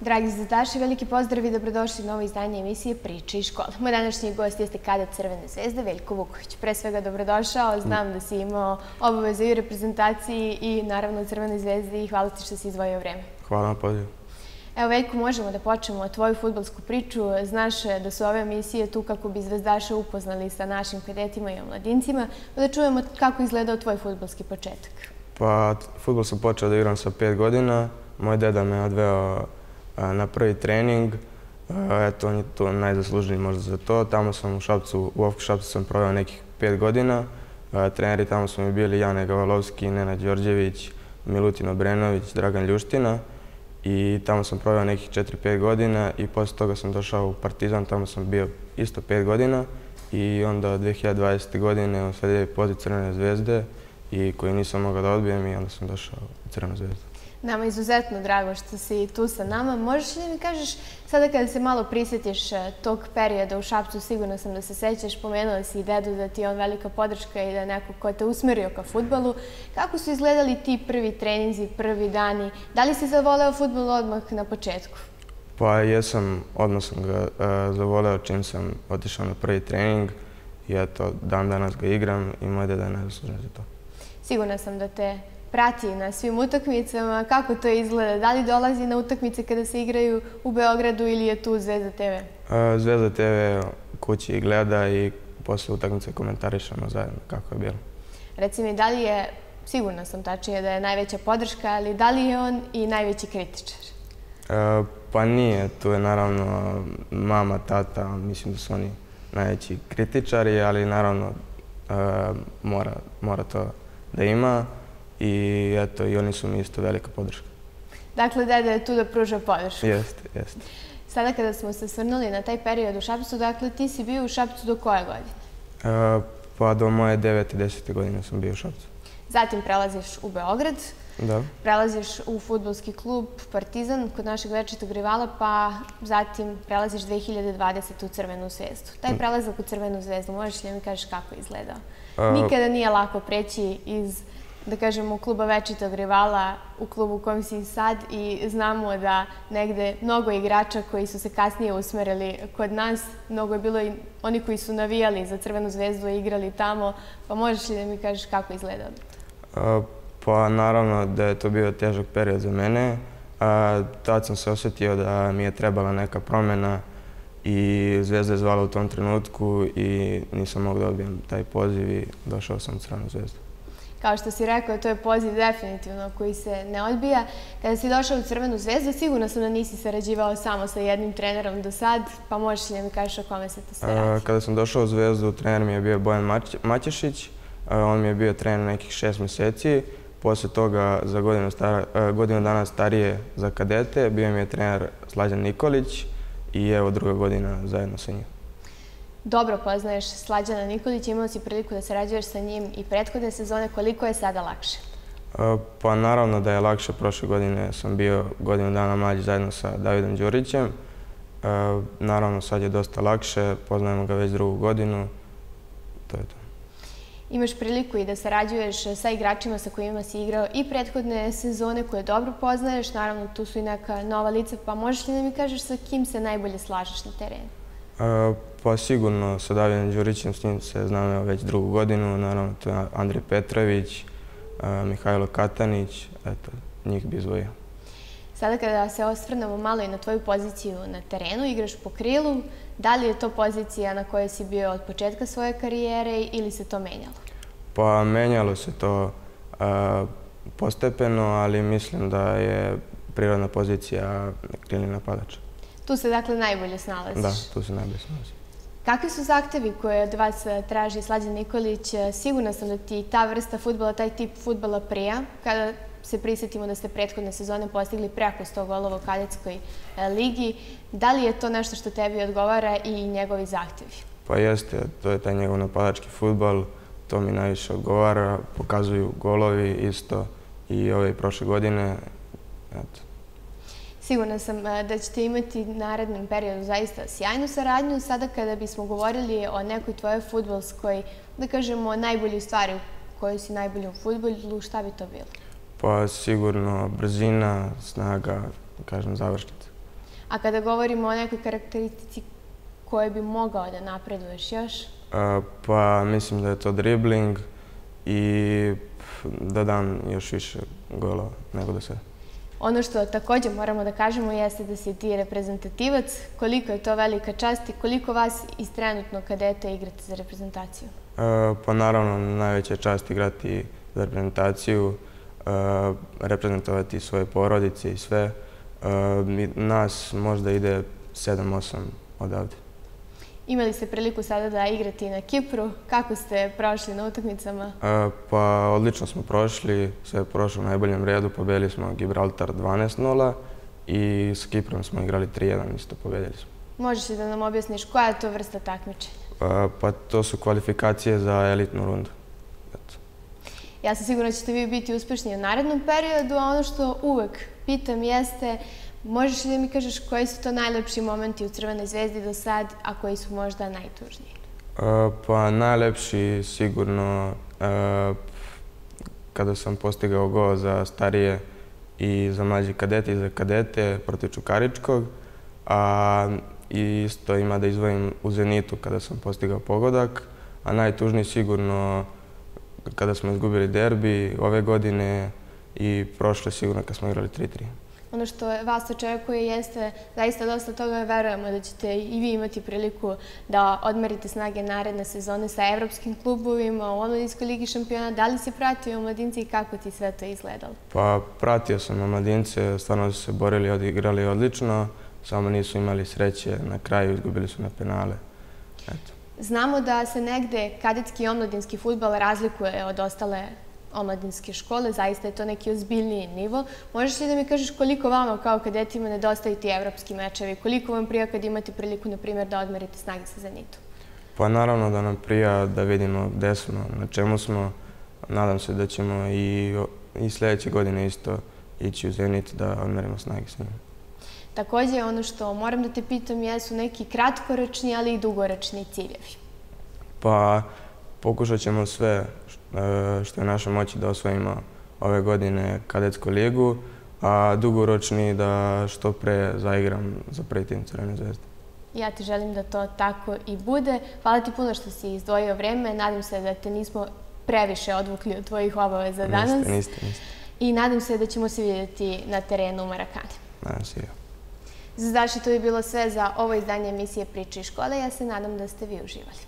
Dragi zvezdaši, veliki pozdrav i dobrodošli na ovo izdanje emisije Priče i škole. Moj današnji gost jeste kadet Crvene zvezde, Veljko Vuković. Pre svega dobrodošao, znam da si imao obaveze i u reprezentaciji i naravno u Crvenoj zvezdi i hvala ti što si izvojio vreme. Hvala na pozivu. Evo Veljko, možemo da počnemo tvoju futbolsku priču. Znaš da su ove emisije tu kako bi zvezdaše upoznali sa našim kadetima i omladincima, pa da čujemo kako izgledao tvoj futbolski početak. Pa, futbol sam počeo da igram sa pet godina. Moj deda me odveo na prvi trening. Eto, on je to najzaslužniji možda za to. Tamo sam u Šapcu, u Ofku Šapcu sam proveo nekih pet godina. Treneri tamo su mi bili Jane Gavalovski, Nena Đorđević, Milutin Obrenović, Dragan Ljuština. I tamo sam proveo nekih 4-5 godina i posle toga sam došao u Partizan, tamo sam bio isto 5 godina. I onda 2020. godine usledio je poziv Crvene zvezde i koji nisam mogao da odbijem i onda sam došao u Crvenu zvezdu. Nama je izuzetno drago što si tu sa nama. Možeš li da mi kažeš, sada kada se malo prisjetiš e, tog perioda u Šapcu, sigurno sam da se sećaš, pomenula si i dedu da ti je on velika podrška i da je neko ko te usmerio ka futbalu. Kako su izgledali ti prvi treninzi, prvi dani? Da li si zavoleo futbol odmah na početku? Pa jesam, odmah sam ga uh, zavoleo čim sam otišao na prvi trening i eto, dan danas ga igram i moj deda je najzaslužen za to. Sigurna sam da te prati na svim utakmicama. Kako to izgleda? Da li dolazi na utakmice kada se igraju u Beogradu ili je tu Zvezda TV? Zvezda TV kući gleda i posle utakmice komentarišemo zajedno kako je bilo. Reci mi, da li je, sigurno sam tačnije da je najveća podrška, ali da li je on i najveći kritičar? Pa nije, tu je naravno mama, tata, mislim da su oni najveći kritičari, ali naravno mora, mora to da ima i eto, i oni su mi isto velika podrška. Dakle, deda je tu da pruža podršku. Jeste, jeste. Sada kada smo se svrnuli na taj period u Šapcu, dakle, ti si bio u Šapcu do koje godine? E, pa do moje 9. i 10. godine sam bio u Šapcu. Zatim prelaziš u Beograd. Da. Prelaziš u futbolski klub Partizan kod našeg večitog rivala, pa zatim prelaziš 2020. u Crvenu zvezdu. Taj prelazak u Crvenu zvezdu, možeš li mi kažeš kako je izgledao? Nikada nije lako preći iz da kažemo, kluba večitog rivala u klubu u kojem si sad i znamo da negde mnogo igrača koji su se kasnije usmerili kod nas, mnogo je bilo i oni koji su navijali za Crvenu zvezdu i igrali tamo, pa možeš li da mi kažeš kako izgleda? Pa naravno da je to bio težak period za mene. Tad sam se osjetio da mi je trebala neka promjena i Zvezda je zvala u tom trenutku i nisam mogao da odbijem taj poziv i došao sam u Crvenu zvezdu. Kao što si rekao, to je poziv definitivno koji se ne odbija. Kada si došao u Crvenu zvezdu, sigurno sam da nisi sarađivao samo sa jednim trenerom do sad, pa možeš li da mi kažeš o kome se to sve radi? Kada sam došao u zvezdu, trener mi je bio Bojan Maćešić. On mi je bio trener nekih šest meseci. Posle toga, za godinu, stara, godinu dana starije za kadete, bio mi je trener Slađan Nikolić i evo druga godina zajedno sa njim dobro poznaješ Slađana Nikolića, imao si priliku da sarađuješ sa njim i prethodne sezone. Koliko je sada lakše? Pa naravno da je lakše. Prošle godine sam bio godinu dana mlađi zajedno sa Davidom Đurićem. Naravno sad je dosta lakše, poznajemo ga već drugu godinu. To je to. Imaš priliku i da sarađuješ sa igračima sa kojima si igrao i prethodne sezone koje dobro poznaješ. Naravno tu su i neka nova lica, pa možeš li da mi kažeš sa kim se najbolje slažeš na terenu? Pa sigurno sa Davijem Đurićem, s njim se znam već drugu godinu, naravno to je Andrej Petrović, Mihajlo Katanić, eto, njih bi izvojio. Sada kada se osvrnemo malo i na tvoju poziciju na terenu, igraš po krilu, da li je to pozicija na kojoj si bio od početka svoje karijere ili se to menjalo? Pa menjalo se to postepeno, ali mislim da je prirodna pozicija krilni napadača. Tu se dakle najbolje snalaziš? Da, tu se najbolje snalaziš. Kakvi su zahtevi koje od vas e, traži Slađan Nikolić? E, sigurna sam da ti ta vrsta futbola, taj tip futbola prija, kada se prisjetimo da ste prethodne sezone postigli preko 100 golova u kadetskoj e, ligi. Da li je to nešto što tebi odgovara i njegovi zahtevi? Pa jeste, to je taj njegov napadački futbol, to mi najviše odgovara, pokazuju golovi isto i ove prošle godine. Eto. Sigurna sam e, da ćete imati narednom periodu zaista sjajnu saradnju. Sada kada bismo govorili o nekoj tvojoj futbolskoj, da kažemo, najbolji stvari u kojoj si najbolji u futbolu, šta bi to bilo? Pa sigurno brzina, snaga, da kažem, završnica. A kada govorimo o nekoj karakteristici koje bi mogao da napreduješ još? Pa mislim da je to dribling i da dam još više gola nego do sada. Ono što također moramo da kažemo jeste da si ti reprezentativac. Koliko je to velika čast i koliko vas iz trenutno kadeta igrate za reprezentaciju? Pa naravno, najveća čast igrati za reprezentaciju, reprezentovati svoje porodice i sve. Nas možda ide 7-8 odavde. Imali ste priliku sada da igrati na Kipru. Kako ste prošli na utakmicama? Pa odlično smo prošli, sve je prošlo u najboljem redu. Pobedili smo Gibraltar 12-0 i s Kiprom smo igrali 3-1, isto pobedili smo. Možeš li da nam objasniš koja je to vrsta takmičenja? Pa to su kvalifikacije za elitnu rundu. Ja sam sigurna da ćete vi biti uspešni u narednom periodu, a ono što uvek pitam jeste Možeš li da mi kažeš koji su to najlepši momenti u Crvenoj zvezdi do sad, a koji su možda najtužniji? Pa najlepši sigurno kada sam postigao gol za starije i za mlađe kadete i za kadete protiv Čukaričkog. A isto ima da izvojim u Zenitu kada sam postigao pogodak. A najtužniji sigurno kada smo izgubili derbi ove godine i prošle sigurno kad smo igrali 3-3 ono što vas očekuje jeste zaista dosta toga verujemo da ćete i vi imati priliku da odmerite snage naredne sezone sa evropskim klubovima u Omladinskoj ligi šampiona. Da li si pratio omladince i kako ti sve to izgledalo? Pa pratio sam omladince, stvarno su se borili, odigrali odlično, samo nisu imali sreće, na kraju izgubili su na penale. Znamo da se negde kadetski i omladinski futbal razlikuje od ostale omladinske škole, zaista je to neki ozbiljniji nivo. Možeš li da mi kažeš koliko vama kao kadetima nedostaju ti evropski mečevi? Koliko vam prija kad imate priliku, na primjer, da odmerite snage sa Zenitu? Pa naravno da nam prija da vidimo gde smo, na čemu smo. Nadam se da ćemo i, i sljedeće godine isto ići u Zenit da odmerimo snage sa njima. Također, ono što moram da te pitam jesu neki kratkoročni, ali i dugoročni ciljevi. Pa, pokušat ćemo sve što je naša moći da osvojimo ove godine kadetsku ligu, a dugoročni da što pre zaigram za prvi tim Crvene zvezde. Ja ti želim da to tako i bude. Hvala ti puno što si izdvojio vreme. Nadam se da te nismo previše odvukli od tvojih obaveza danas. Niste, niste, niste. I nadam se da ćemo se vidjeti na terenu u Marakani. Nadam se i ja. Za to je bilo sve za ovo izdanje emisije Priče i škole. Ja se nadam da ste vi uživali.